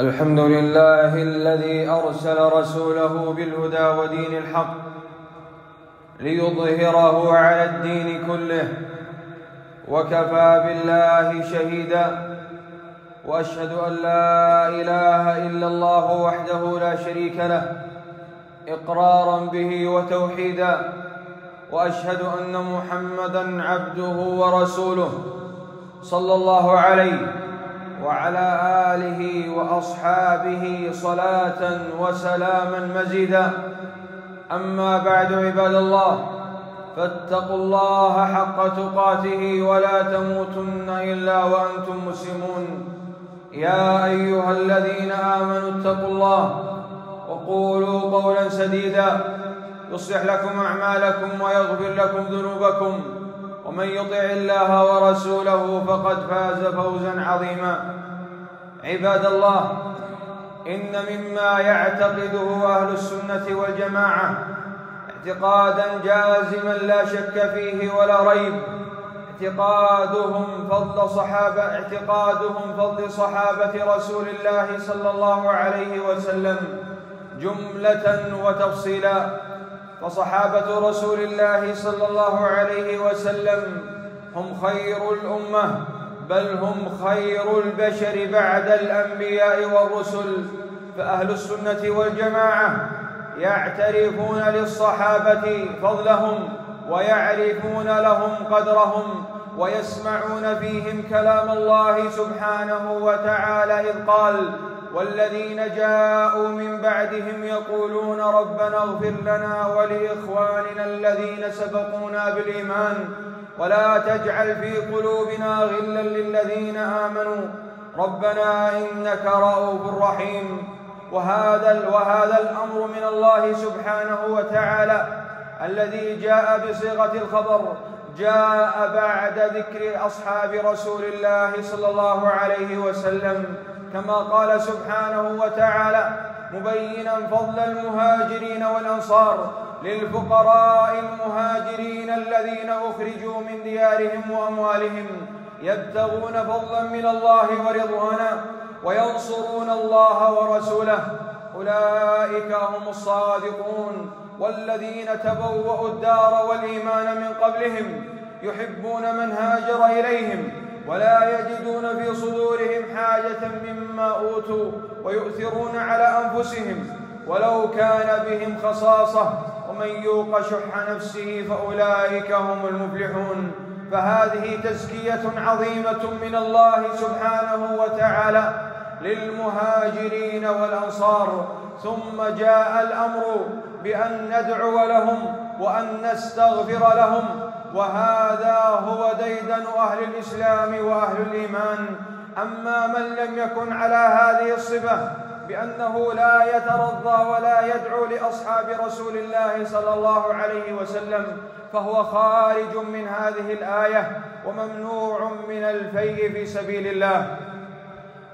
الحمد لله الذي أرسل رسوله بالهدى ودين الحق ليظهره على الدين كله وكفى بالله شهيدا وأشهد أن لا إله إلا الله وحده لا شريك له إقرارا به وتوحيدا وأشهد أن محمدا عبده ورسوله صلى الله عليه وعلى آله وأصحابه صلاة وسلاما مزيدا. أما بعد عباد الله فاتقوا الله حق تقاته ولا تموتن إلا وأنتم مسلمون. يا أيها الذين آمنوا اتقوا الله وقولوا قولا سديدا. يصلح لكم أعمالكم ويغفر لكم ذنوبكم. ومن يطع الله ورسوله فقد فاز فوزا عظيما. عباد الله إن مما يعتقده أهل السنة والجماعة اعتقادا جازما لا شك فيه ولا ريب. اعتقادهم فضل صحابة اعتقادهم فضل صحابة رسول الله صلى الله عليه وسلم جملة وتفصيلا. فصحابة رسول الله صلى الله عليه وسلم هم خير الأمة بل هم خير البشر بعد الأنبياء والرسل. فأهل السنة والجماعة يعترفون للصحابة فضلهم ويعرفون لهم قدرهم ويسمعون فيهم كلام الله سبحانه وتعالى إذ قال والذين جاءوا من بعدهم يقولون ربنا اغفر لنا ولإخواننا الذين سبقونا بالإيمان ولا تجعل في قلوبنا غلا للذين آمنوا ربنا إنك رؤوف رحيم وهذا وهذا الأمر من الله سبحانه وتعالى الذي جاء بصيغة الخبر جاء بعد ذكر أصحاب رسول الله صلى الله عليه وسلم. كما قال سبحانه وتعالى مبينا فضل المهاجرين والأنصار للفقراء المهاجرين الذين أخرجوا من ديارهم وأموالهم يبتغون فضلا من الله ورضوانا وينصرون الله ورسوله. أولئك هم الصادقون والذين تبوأوا الدار والإيمان من قبلهم يحبون من هاجر إليهم ولا يجدون في صدورهم حاجة مما أوتوا ويؤثرون على أنفسهم. ولو كان بهم خصاصة ومن يوق شح نفسه فأولئك هم المفلحون. فهذه تزكية عظيمة من الله سبحانه وتعالى للمهاجرين والأنصار. ثم جاء الأمر بأن ندعو لهم وأن نستغفر لهم وهذا هو ديدن أهل الإسلام وأهل الإيمان. أما من لم يكن على هذه الصفة بأنه لا يترضى ولا يدعو لأصحاب رسول الله صلى الله عليه وسلم فهو خارج من هذه الآية وممنوع من الفيء في سبيل الله.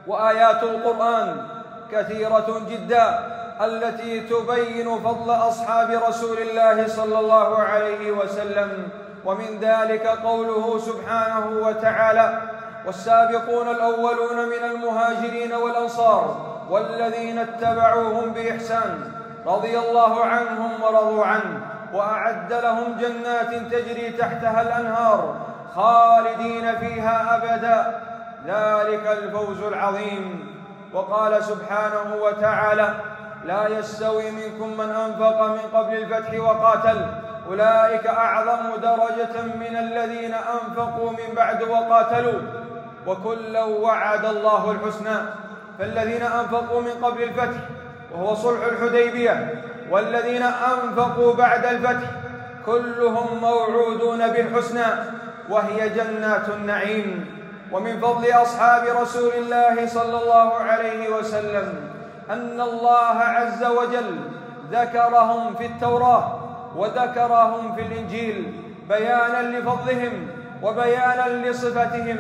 وآيات القرآن كثيرة جدا التي تبين فضل أصحاب رسول الله صلى الله عليه وسلم. ومن ذلك قوله سبحانه وتعالى والسابقون الأولون من المهاجرين والأنصار والذين اتبعوهم بإحسان رضي الله عنهم ورضوا عنه وأعد لهم جنات تجري تحتها الأنهار خالدين فيها أبدا. ذلك الفوز العظيم. وقال سبحانه وتعالى لا يستوي منكم من أنفق من قبل الفتح وقاتل. أولئك أعظم درجة من الذين أنفقوا من بعد وقاتلوا. وكلا وعد الله الحسنى. فالذين أنفقوا من قبل الفتح وهو صلح الحديبية. والذين أنفقوا بعد الفتح كلهم موعودون بالحسنى. وهي جنات النعيم. ومن فضل أصحاب رسول الله صلى الله عليه وسلم أن الله عز وجل ذكرهم في التوراة. وذكرهم في الإنجيل بيانا لفضلهم وبيانا لصفتهم.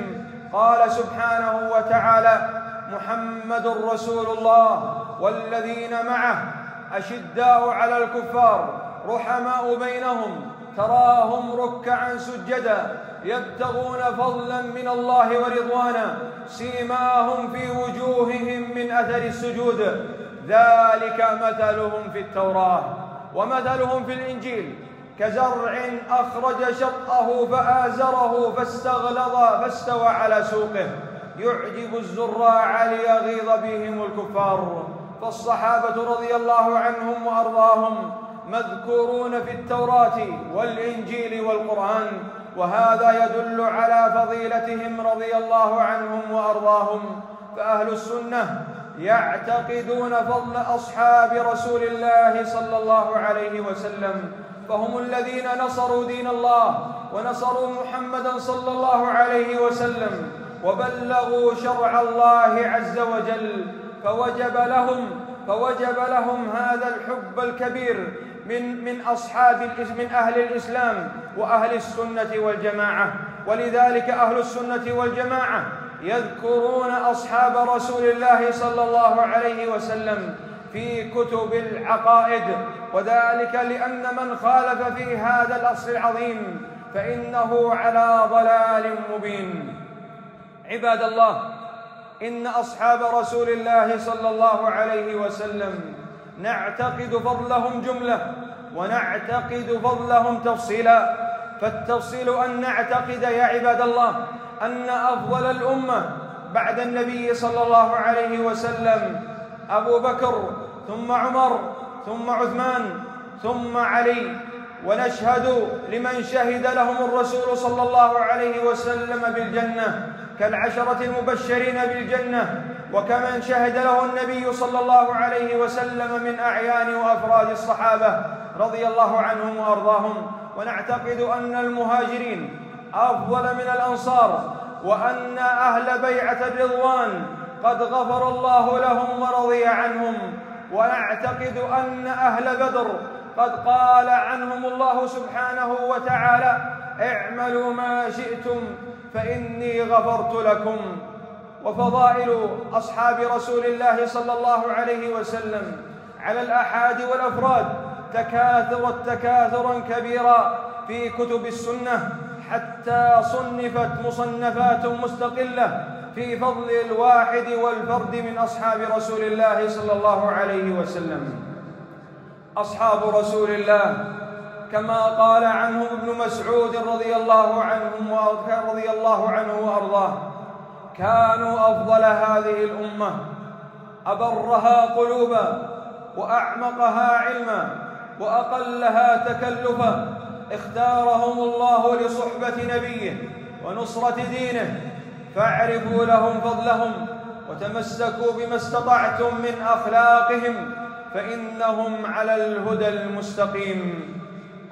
قال سبحانه وتعالى محمد رسول الله والذين معه أشداء على الكفار رحماء بينهم تراهم ركعا سجدا يبتغون فضلا من الله ورضوانا سيماهم في وجوههم من أثر السجود. ذلك مثلهم في التوراة. ومثلهم في الإنجيل كزرع أخرج شطه فآزره فاستغلظ فاستوى على سوقه. يعجب الزراع ليغيظ بهم الكفار. فالصحابة رضي الله عنهم وأرضاهم مذكورون في التوراة والإنجيل والقرآن وهذا يدل على فضيلتهم رضي الله عنهم وأرضاهم. فأهل السنة يعتقدون فضل أصحاب رسول الله صلى الله عليه وسلم فهم الذين نصروا دين الله ونصروا محمدا صلى الله عليه وسلم وبلغوا شرع الله عز وجل فوجب لهم فوجب لهم هذا الحب الكبير من من أصحاب من أهل الإسلام وأهل السنة والجماعة. ولذلك أهل السنة والجماعة يذكرون أصحاب رسول الله صلى الله عليه وسلم في كتب العقائد وذلك لأن من خالف في هذا الأصل العظيم فإنه على ضلال مبين. عباد الله إن أصحاب رسول الله صلى الله عليه وسلم نعتقد فضلهم جملة ونعتقد فضلهم تفصيلا. فالتفصيل أن نعتقد يا عباد الله أن أفضل الأمة بعد النبي صلى الله عليه وسلم أبو بكر ثم عمر ثم عثمان ثم علي. ونشهد لمن شهد لهم الرسول صلى الله عليه وسلم بالجنة كالعشرة المبشرين بالجنة وكمن شهد له النبي صلى الله عليه وسلم من أعيان وأفراد الصحابة رضي الله عنهم وأرضاهم. ونعتقد أن المهاجرين أفضل من الأنصار وأن أهل بيعة الرضوان قد غفر الله لهم ورضي عنهم. ونعتقد أن أهل بدر قد قال عنهم الله سبحانه وتعالى اعملوا ما شئتم فإني غفرت لكم. وفضائل أصحاب رسول الله صلى الله عليه وسلم على الأحاد والأفراد تكاثرت تكاثرا كبيرا في كتب السنة. حتى صنفت مصنفات مستقلة في فضل الواحد والفرد من أصحاب رسول الله صلى الله عليه وسلم. أصحاب رسول الله كما قال عنهم ابن مسعود رضي الله عنهم رضي الله عنه وأرضاه كانوا أفضل هذه الأمة أبرها قلوبا وأعمقها علما وأقلها تكلفا اختارهم الله لصحبة نبيه ونصرة دينه. فاعرفوا لهم فضلهم وتمسكوا بما استطعتم من أخلاقهم فإنهم على الهدى المستقيم.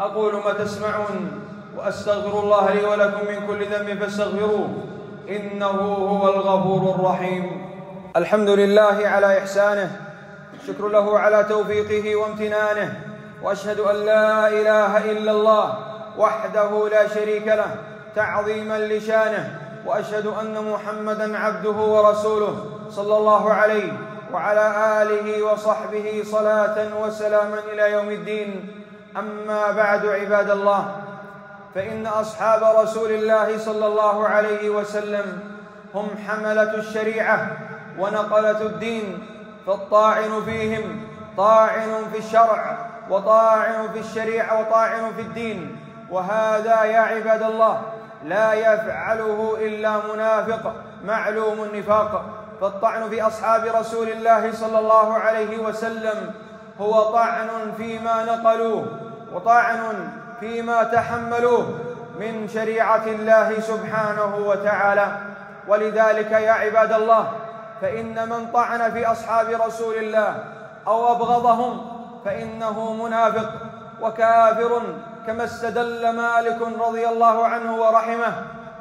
أقول ما تسمعون وأستغفر الله لي ولكم من كل ذنب فاستغفروه إنه هو الغفور الرحيم. الحمد لله على إحسانه شكر له على توفيقه وامتنانه وأشهد أن لا إله إلا الله وحده لا شريك له تعظيما لشانه وأشهد أن محمدا عبده ورسوله صلى الله عليه وعلى آله وصحبه صلاة وسلاما إلى يوم الدين. أما بعد عباد الله فإن أصحاب رسول الله صلى الله عليه وسلم هم حملة الشريعة ونقلة الدين فالطاعن فيهم طاعن في الشرع وطاعن في الشريعة وطاعن في الدين. وهذا يا عباد الله لا يفعله إلا منافق معلوم النفاق. فالطعن في أصحاب رسول الله صلى الله عليه وسلم هو طعن فيما نقلوه وطعن فيما تحملوه من شريعة الله سبحانه وتعالى. ولذلك يا عباد الله فإن من طعن في أصحاب رسول الله أو أبغضهم فإنه منافق وكافر كما استدل مالك رضي الله عنه ورحمه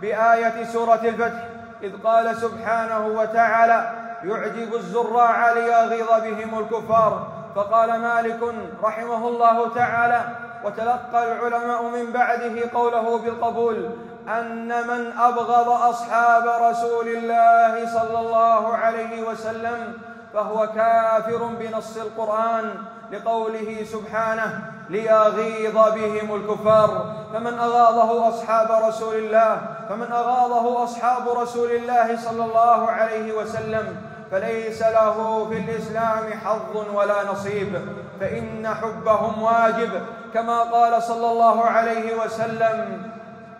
بآية سورة الفتح إذ قال سبحانه وتعالى يعجب الزراع ليغيظ بهم الكفار. فقال مالك رحمه الله تعالى وتلقى العلماء من بعده قوله بالقبول أن من أبغض أصحاب رسول الله صلى الله عليه وسلم فهو كافر بنص القرآن لقوله سبحانه ليغيظ بهم الكفار. فمن أغاضه أصحاب رسول الله فمن أغاضه أصحاب رسول الله صلى الله عليه وسلم فليس له في الإسلام حظ ولا نصيب. فإن حبهم واجب كما قال صلى الله عليه وسلم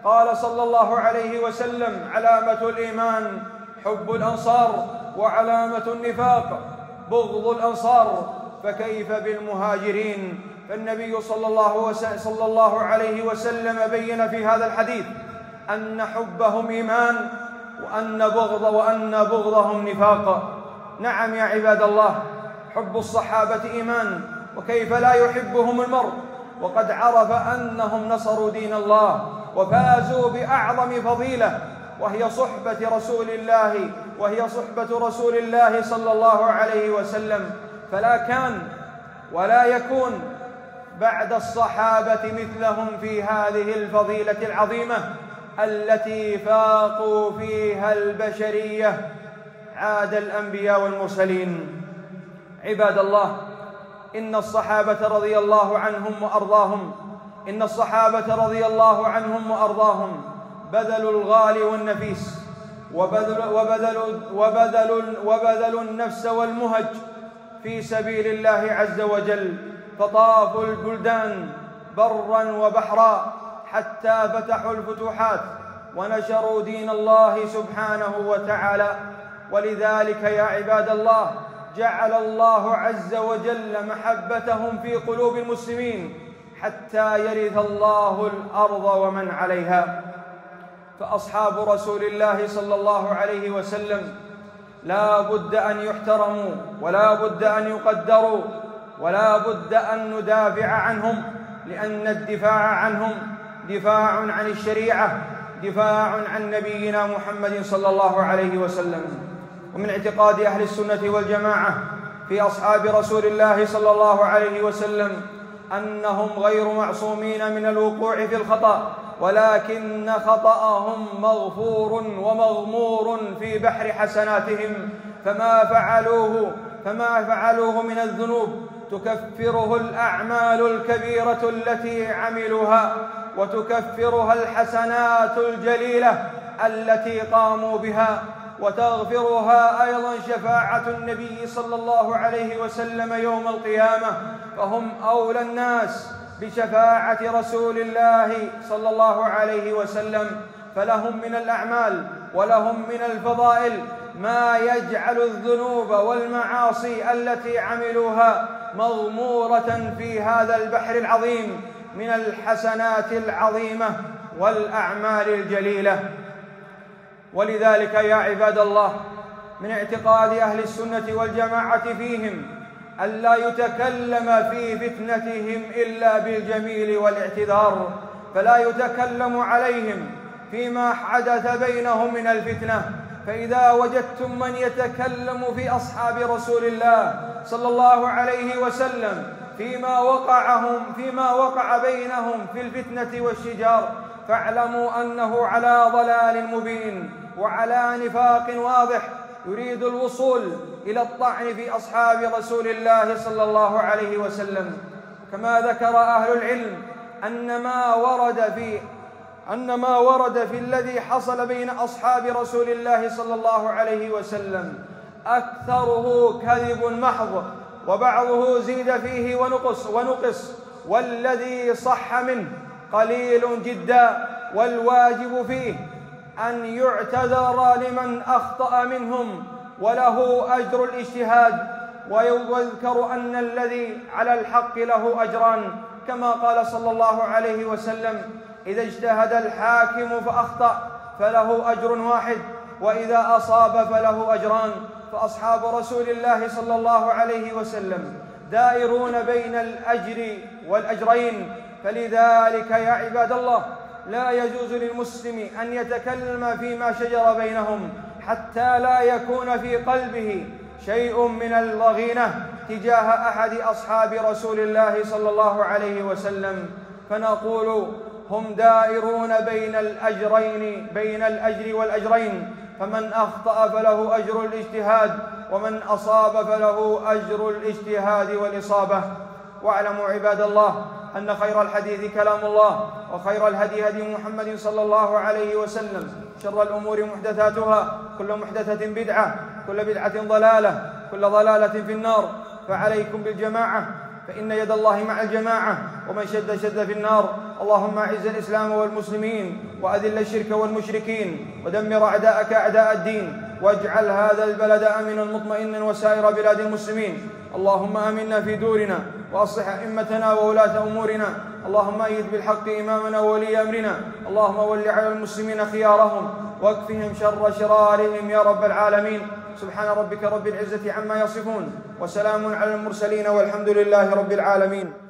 قال صلى الله عليه وسلم علامة الإيمان حب الأنصار وعلامة النفاق بغض الأنصار فكيف بالمهاجرين؟ فالنبي صلى الله, صلى الله عليه وسلم بين في هذا الحديث أن حبهم إيمان وأن بغض وأن بغضهم نفاق. نعم يا عباد الله حب الصحابة إيمان وكيف لا يحبهم المرء؟ وقد عرف أنهم نصروا دين الله وفازوا بأعظم فضيلة وهي صحبة رسول الله وهي صحبة رسول الله صلى الله عليه وسلم. فلا كان ولا يكون بعد الصحابة مثلهم في هذه الفضيلة العظيمة التي فاقوا فيها البشرية. عاد الأنبياء والمرسلين. عباد الله إن الصحابة رضي الله عنهم وأرضاهم إن الصحابة رضي الله عنهم وأرضاهم بذلوا الغالي والنفيس وبذلوا, وبذلوا, وبذلوا, وبذلوا النفس والمهج في سبيل الله عز وجل فطافوا البلدان برا وبحرا حتى فتحوا الفتوحات ونشروا دين الله سبحانه وتعالى. ولذلك يا عباد الله جعل الله عز وجل محبتهم في قلوب المسلمين حتى يرث الله الأرض ومن عليها. فأصحاب رسول الله صلى الله عليه وسلم لا بد أن يحترموا ولا بد أن يقدروا ولا بد أن ندافع عنهم لأن الدفاع عنهم دفاع عن الشريعة دفاع عن نبينا محمد صلى الله عليه وسلم. ومن اعتقاد أهل السنة والجماعة في أصحاب رسول الله صلى الله عليه وسلم أنهم غير معصومين من الوقوع في الخطأ ولكن خطأهم مغفور ومغمور في بحر حسناتهم. فما فعلوه فما فعلوه من الذنوب. تكفره الأعمال الكبيرة التي عملوها وتكفرها الحسنات الجليلة التي قاموا بها. وتغفرها أيضا شفاعة النبي صلى الله عليه وسلم يوم القيامة فهم أولى الناس بشفاعة رسول الله صلى الله عليه وسلم فلهم من الأعمال ولهم من الفضائل ما يجعل الذنوب والمعاصي التي عملوها مغمورة في هذا البحر العظيم من الحسنات العظيمة والأعمال الجليلة. ولذلك يا عباد الله من اعتقاد أهل السنة والجماعة فيهم الا يتكلم في فتنتهم إلا بالجميل والاعتذار فلا يتكلم عليهم فيما حدث بينهم من الفتنة. فإذا وجدتم من يتكلم في أصحاب رسول الله صلى الله عليه وسلم فيما وقعهم فيما وقع بينهم في الفتنة والشجار فاعلموا أنه على ضلال مبين وعلى نفاق واضح يريد الوصول إلى الطعن في أصحاب رسول الله صلى الله عليه وسلم. كما ذكر أهل العلم أن ما ورد في أن ما ورد في الذي حصل بين أصحاب رسول الله صلى الله عليه وسلم. أكثره كذب محض وبعضه زيد فيه ونقص ونقص والذي صح منه قليل جدا والواجب فيه أن يعتذر لمن أخطأ منهم وله أجر الاجتهاد ويذكر أن الذي على الحق له أجران كما قال صلى الله عليه وسلم إذا اجتهد الحاكم فأخطأ فله أجر واحد وإذا أصاب فله أجران. فأصحاب رسول الله صلى الله عليه وسلم دائرون بين الأجر والأجرين فلذلك يا عباد الله لا يجوز للمسلم أن يتكلم فيما شجر بينهم حتى لا يكون في قلبه شيء من الضغينه تجاه أحد أصحاب رسول الله صلى الله عليه وسلم. فنقول هم دائرون بين الأجرين بين الأجر والأجرين. فمن أخطأ فله أجر الاجتهاد ومن أصاب فله أجر الاجتهاد والإصابة. واعلموا عباد الله أن خير الحديث كلام الله وخير الهدي هدي محمد صلى الله عليه وسلم. شر الأمور محدثاتها كل محدثة بدعة كل بدعة ضلالة كل ضلالة في النار. فعليكم بالجماعة فإن يد الله مع الجماعة ومن شد شد في النار. اللهم أعز الإسلام والمسلمين وأذل الشرك والمشركين ودمر أعداءك أعداء الدين واجعل هذا البلد آمنا مطمئنا وسائر بلاد المسلمين. اللهم آمنا في دورنا وأصلح أئمتنا وولاة أمورنا. اللهم أيد بالحق إمامنا وولي أمرنا. اللهم ول على المسلمين خيارهم واكفهم شر شرارهم يا رب العالمين. سبحان ربك رب العزة عما يصفون وسلام على المرسلين والحمد لله رب العالمين.